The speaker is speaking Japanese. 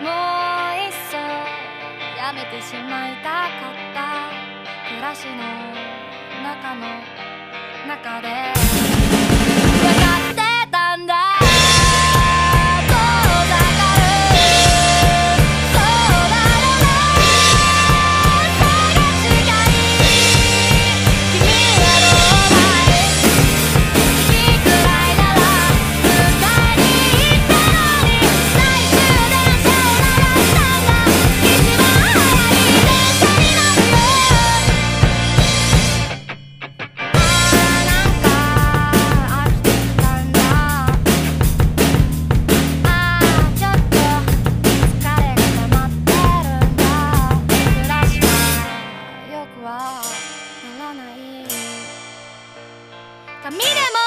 もういっそやめてしまいたかった暮らしの中の中で見るも